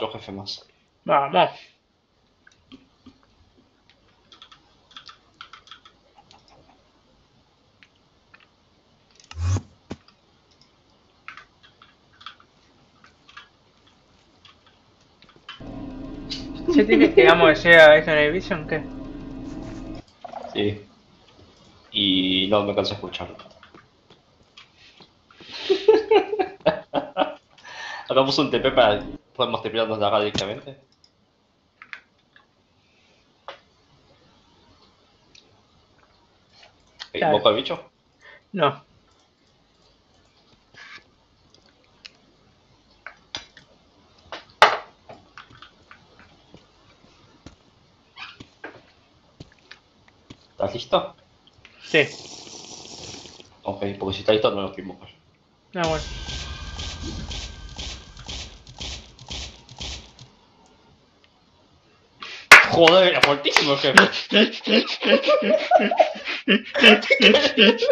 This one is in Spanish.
otro jefe más. Vamos. ¿Se tiene que amo sea eso en Vision? ¿Qué? Sí. Y no me canso de escucharlo. Hagamos un TP para podemos TParnos de acá directamente. Claro. ¿Invoca al bicho? No. ¿Estás listo? Sí. Ok, porque si está listo no lo invocar. Ah, bueno. Joder, era fuertísimo el jefe.